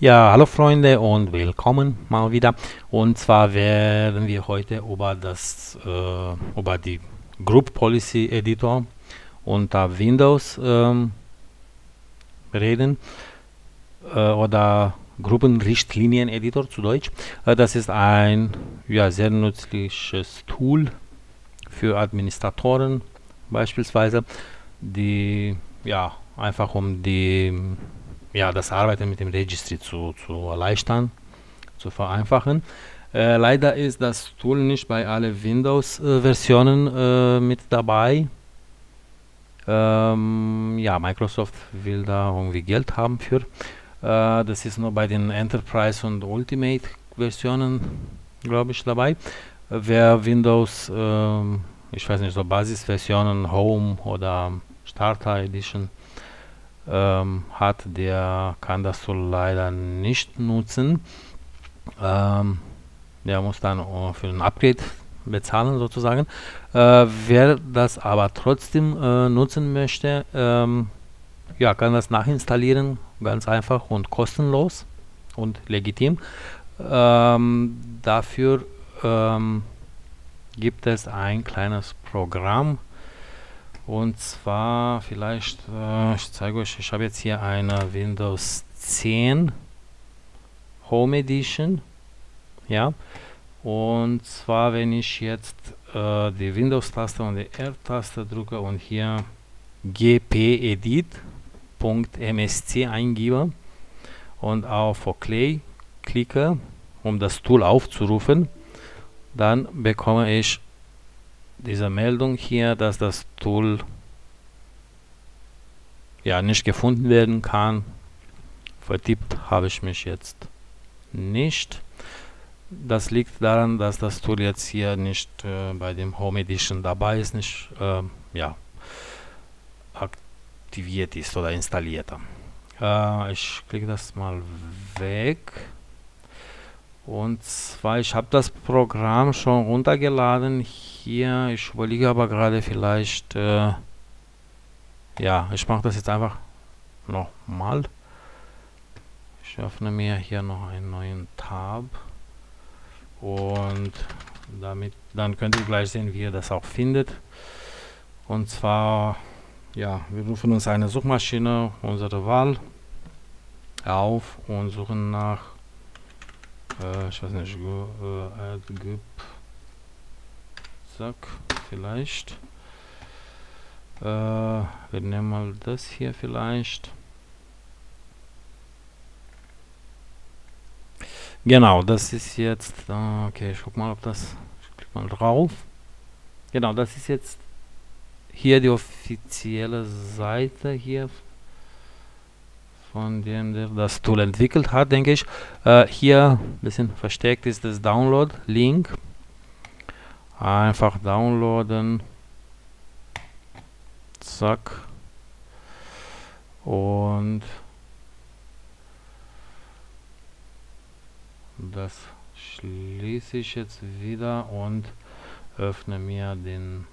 Ja, hallo Freunde und willkommen mal wieder. Und zwar werden wir heute über das äh, über die Group Policy Editor unter Windows ähm, reden äh, oder Gruppenrichtlinien Editor zu Deutsch. Äh, das ist ein ja, sehr nützliches Tool für Administratoren beispielsweise, die ja einfach um die ja, das Arbeiten mit dem Registry zu, zu erleichtern, zu vereinfachen. Äh, leider ist das Tool nicht bei allen Windows-Versionen äh, mit dabei. Ähm, ja, Microsoft will da irgendwie Geld haben für. Äh, das ist nur bei den Enterprise und Ultimate-Versionen, glaube ich, dabei. wer Windows, ähm, ich weiß nicht, so Basisversionen, Home oder Starter Edition ähm, hat, der kann das so leider nicht nutzen. Ähm, der muss dann für ein Upgrade bezahlen sozusagen. Äh, wer das aber trotzdem äh, nutzen möchte, ähm, ja, kann das nachinstallieren, ganz einfach und kostenlos und legitim. Ähm, dafür ähm, gibt es ein kleines Programm, und zwar vielleicht, äh, ich zeige euch, ich habe jetzt hier eine Windows 10 Home Edition. Ja. Und zwar, wenn ich jetzt äh, die Windows-Taste und die R-Taste drücke und hier gpedit.msc eingebe und auf OK klicke, um das Tool aufzurufen, dann bekomme ich diese Meldung hier, dass das Tool ja nicht gefunden werden kann. Vertippt habe ich mich jetzt nicht. Das liegt daran, dass das Tool jetzt hier nicht äh, bei dem Home Edition dabei ist, nicht äh, ja, aktiviert ist oder installiert. Äh, ich klicke das mal weg. Und zwar, ich habe das Programm schon runtergeladen hier. Ich überlege aber gerade vielleicht, äh, ja, ich mache das jetzt einfach nochmal. Ich öffne mir hier noch einen neuen Tab. Und damit, dann könnt ihr gleich sehen, wie ihr das auch findet. Und zwar, ja, wir rufen uns eine Suchmaschine unsere Wahl auf und suchen nach ich weiß nicht, äh, add zack, vielleicht. Äh, wir nehmen mal das hier vielleicht. Genau, das ist jetzt, okay, ich guck mal, ob das, ich klick mal drauf. Genau, das ist jetzt hier die offizielle Seite hier von dem der das Tool entwickelt hat, denke ich. Äh, hier ein bisschen versteckt ist das Download-Link. Einfach downloaden. Zack. Und das schließe ich jetzt wieder und öffne mir den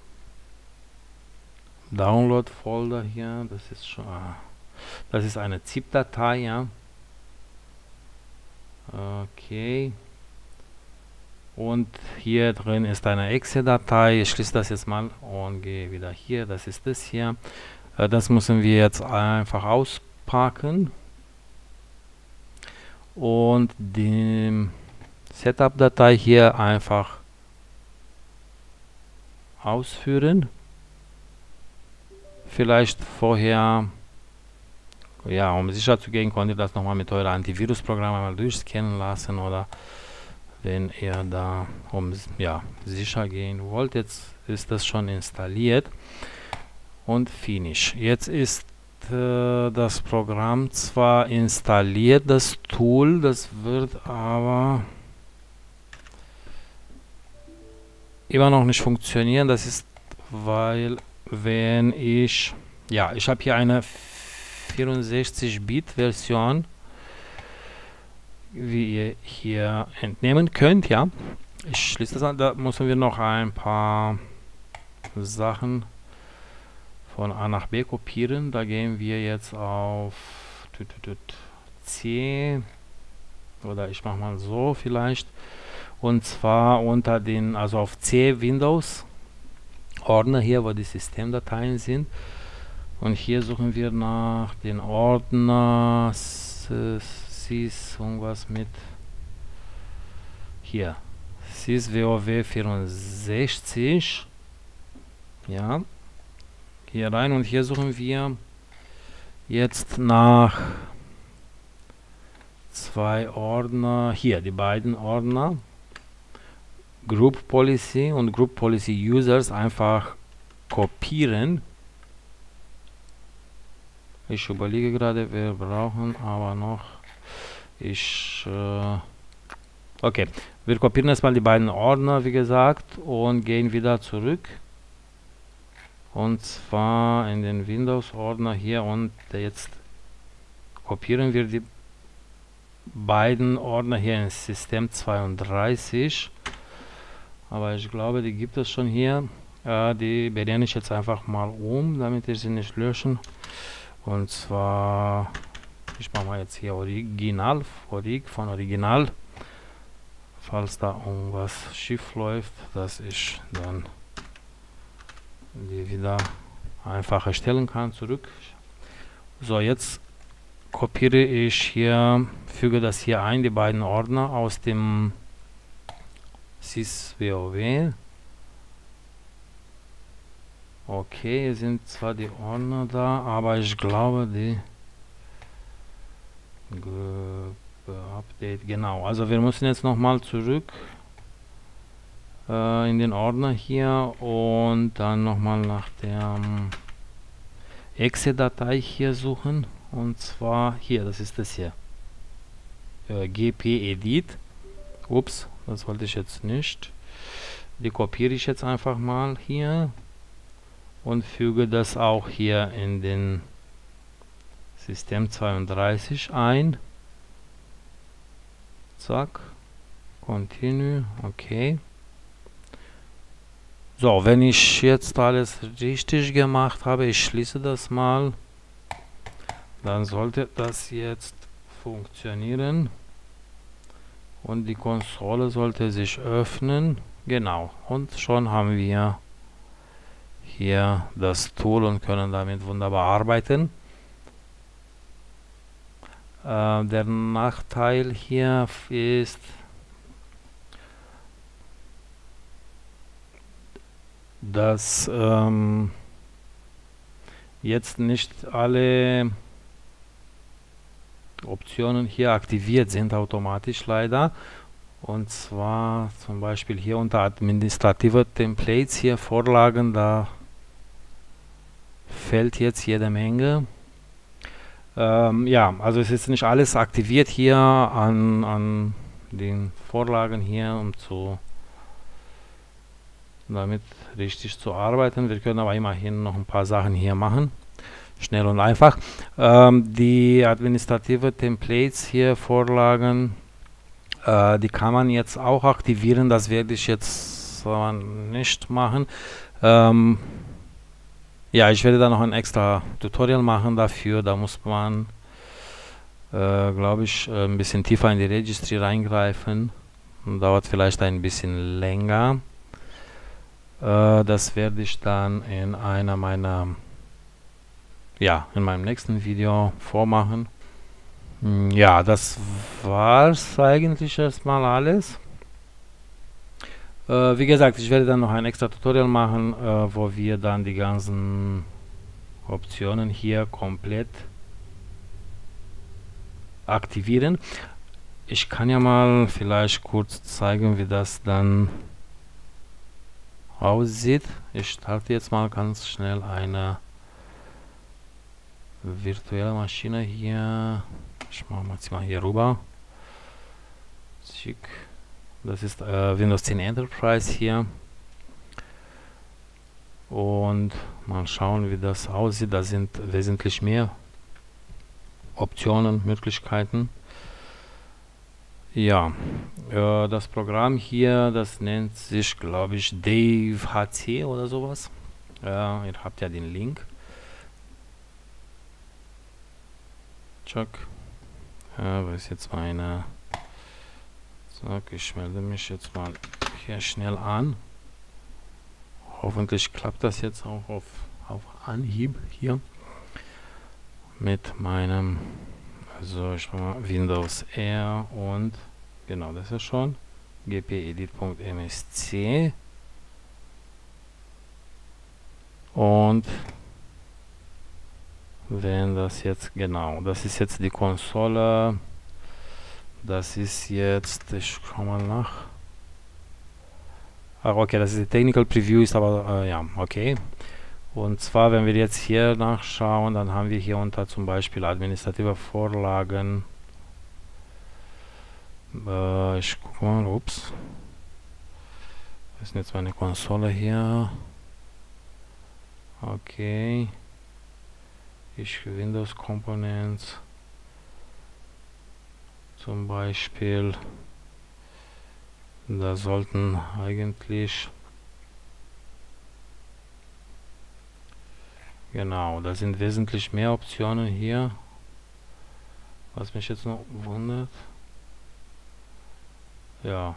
Download-Folder hier. Das ist schon... Ah das ist eine ZIP-Datei, ja. Okay. Und hier drin ist eine Exe-Datei. Ich schließe das jetzt mal und gehe wieder hier. Das ist das hier. Äh, das müssen wir jetzt einfach auspacken. Und die Setup-Datei hier einfach ausführen. Vielleicht vorher ja, um sicher zu gehen, könnt ihr das nochmal mit eurem Antivirusprogramm einmal durchscannen lassen oder wenn ihr da um ja, sicher gehen wollt, jetzt ist das schon installiert und finish. Jetzt ist äh, das Programm zwar installiert, das Tool, das wird aber immer noch nicht funktionieren. Das ist, weil wenn ich, ja, ich habe hier eine 64-Bit-Version, wie ihr hier entnehmen könnt, ja. Ich schließe das an, da müssen wir noch ein paar Sachen von A nach B kopieren. Da gehen wir jetzt auf C, oder ich mache mal so vielleicht und zwar unter den, also auf C Windows Ordner hier, wo die Systemdateien sind und hier suchen wir nach den Ordner sys irgendwas mit hier. Sys wow 64 ja. Hier rein und hier suchen wir jetzt nach zwei Ordner. Hier die beiden Ordner. Group Policy und Group Policy Users einfach kopieren. Ich überlege gerade, wir brauchen aber noch. Ich. Äh, okay, wir kopieren erstmal die beiden Ordner, wie gesagt, und gehen wieder zurück. Und zwar in den Windows-Ordner hier und jetzt kopieren wir die beiden Ordner hier in System 32 aber ich glaube die gibt es schon hier äh, die benenne ich jetzt einfach mal um damit ich sie nicht löschen und zwar ich mache mal jetzt hier original orig von original falls da irgendwas schief läuft dass ich dann die wieder einfach erstellen kann zurück so jetzt kopiere ich hier füge das hier ein die beiden Ordner aus dem syswow. Okay, sind zwar die Ordner da, aber ich glaube die Update, genau. Also wir müssen jetzt nochmal zurück äh, in den Ordner hier und dann nochmal nach der ähm, Exe-Datei hier suchen und zwar hier, das ist das hier. Äh, gp-edit. Ups, das wollte ich jetzt nicht. Die kopiere ich jetzt einfach mal hier und füge das auch hier in den System 32 ein. Zack. Continue. Okay. So, wenn ich jetzt alles richtig gemacht habe, ich schließe das mal, dann sollte das jetzt funktionieren und die Konsole sollte sich öffnen genau und schon haben wir hier das Tool und können damit wunderbar arbeiten äh, der Nachteil hier ist dass ähm, jetzt nicht alle Optionen hier aktiviert sind automatisch leider. Und zwar zum Beispiel hier unter administrative Templates hier Vorlagen, da fällt jetzt jede Menge. Ähm, ja, also es ist nicht alles aktiviert hier an, an den Vorlagen hier, um zu damit richtig zu arbeiten. Wir können aber immerhin noch ein paar Sachen hier machen schnell und einfach. Ähm, die administrative Templates hier, Vorlagen, äh, die kann man jetzt auch aktivieren. Das werde ich jetzt nicht machen. Ähm, ja, ich werde da noch ein extra Tutorial machen dafür. Da muss man, äh, glaube ich, äh, ein bisschen tiefer in die Registry reingreifen. Dauert vielleicht ein bisschen länger. Äh, das werde ich dann in einer meiner ja, in meinem nächsten Video vormachen. Hm, ja, das war's eigentlich erstmal alles. Äh, wie gesagt, ich werde dann noch ein extra Tutorial machen, äh, wo wir dann die ganzen Optionen hier komplett aktivieren. Ich kann ja mal vielleicht kurz zeigen, wie das dann aussieht. Ich starte jetzt mal ganz schnell eine virtuelle Maschine hier. Ich mache mal hier rüber. Schick. Das ist äh, Windows 10 Enterprise hier. Und mal schauen, wie das aussieht. Da sind wesentlich mehr Optionen, Möglichkeiten. Ja, äh, das Programm hier, das nennt sich, glaube ich, Dave HC oder sowas. Ja, ihr habt ja den Link. Chuck. Ja, wo ist jetzt meine So, ich melde mich jetzt mal hier schnell an. Hoffentlich klappt das jetzt auch auf, auf Anhieb hier mit meinem, also ich mal Windows R und genau das ist schon gpedit.msc und wenn das jetzt genau, das ist jetzt die Konsole, das ist jetzt, ich schau mal nach. Ah, okay, das ist die Technical Preview, ist aber, äh, ja, okay. Und zwar, wenn wir jetzt hier nachschauen, dann haben wir hier unter zum Beispiel administrative Vorlagen. Äh, ich gucke mal, ups. Das ist jetzt meine Konsole hier. Okay. Ich Windows Components. Zum Beispiel. Da sollten eigentlich Genau, da sind wesentlich mehr Optionen hier. Was mich jetzt noch wundert. Ja.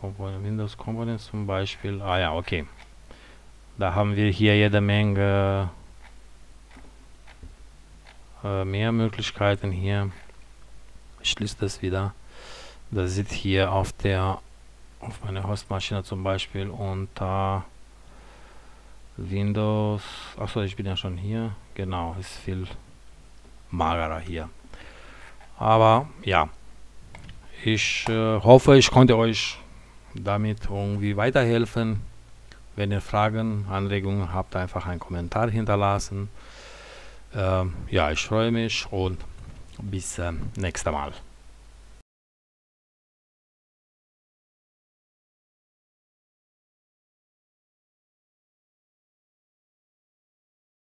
Windows Components zum Beispiel. Ah ja, okay. Da haben wir hier jede Menge äh, mehr Möglichkeiten hier. Schließe das wieder. Das sieht hier auf der auf meiner Hostmaschine zum Beispiel unter Windows, achso, ich bin ja schon hier. Genau, ist viel magerer hier. Aber ja, ich äh, hoffe, ich konnte euch damit irgendwie weiterhelfen. Wenn ihr Fragen, Anregungen habt, einfach einen Kommentar hinterlassen. Ähm, ja, ich freue mich und bis äh, nächstes Mal.